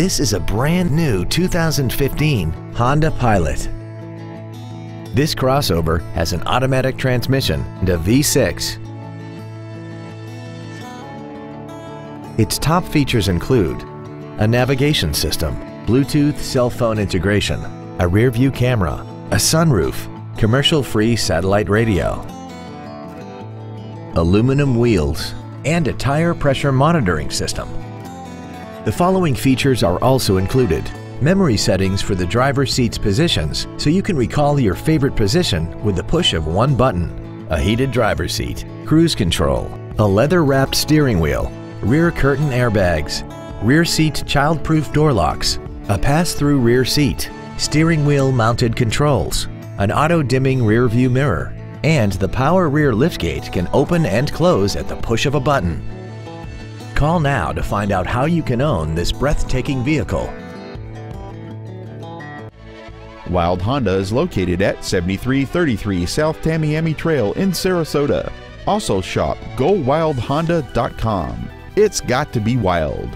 This is a brand new 2015 Honda Pilot. This crossover has an automatic transmission and a V6. Its top features include a navigation system, Bluetooth cell phone integration, a rear view camera, a sunroof, commercial-free satellite radio, aluminum wheels, and a tire pressure monitoring system. The following features are also included. Memory settings for the driver's seat's positions so you can recall your favorite position with the push of one button. A heated driver's seat, cruise control, a leather-wrapped steering wheel, rear curtain airbags, rear seat child-proof door locks, a pass-through rear seat, steering wheel mounted controls, an auto-dimming rear view mirror, and the power rear liftgate can open and close at the push of a button. Call now to find out how you can own this breathtaking vehicle. Wilde Honda is located at 7333 South Tamiami Trail in Sarasota. Also shop GoWildeHonda.com. It's got to be wild.